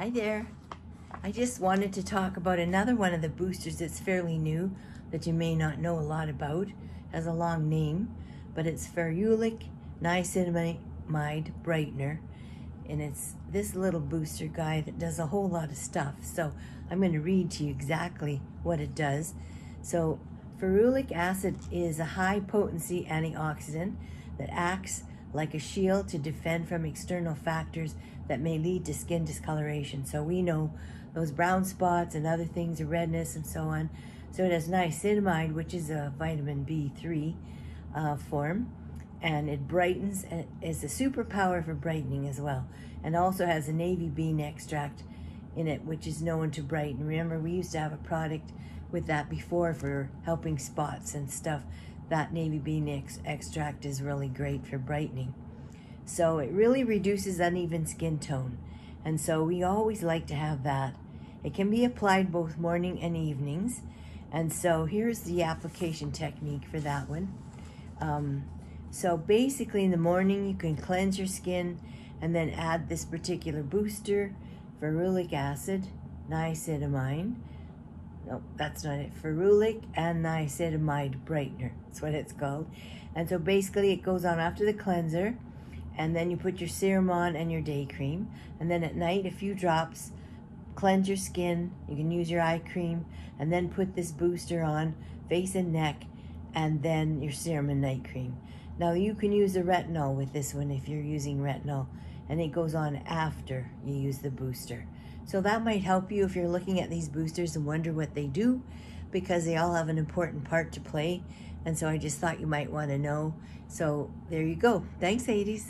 Hi there. I just wanted to talk about another one of the boosters that's fairly new that you may not know a lot about. has a long name, but it's Ferulic Niacinamide Brightener. And it's this little booster guy that does a whole lot of stuff. So I'm going to read to you exactly what it does. So ferulic acid is a high potency antioxidant that acts like a shield to defend from external factors that may lead to skin discoloration. So we know those brown spots and other things, redness and so on. So it has niacinamide, which is a vitamin B3 uh, form, and it brightens and is a superpower for brightening as well. And also has a navy bean extract in it, which is known to brighten. Remember, we used to have a product with that before for helping spots and stuff that navy bean ex extract is really great for brightening. So it really reduces uneven skin tone. And so we always like to have that. It can be applied both morning and evenings. And so here's the application technique for that one. Um, so basically in the morning you can cleanse your skin and then add this particular booster, ferulic acid, niacinamide, no, that's not it. Ferulic and niacinamide brightener. That's what it's called. And so basically it goes on after the cleanser and then you put your serum on and your day cream. And then at night, a few drops, cleanse your skin. You can use your eye cream and then put this booster on face and neck and then your serum and night cream. Now you can use the retinol with this one if you're using retinol and it goes on after you use the booster. So that might help you if you're looking at these boosters and wonder what they do because they all have an important part to play. And so I just thought you might want to know. So there you go. Thanks, 80s.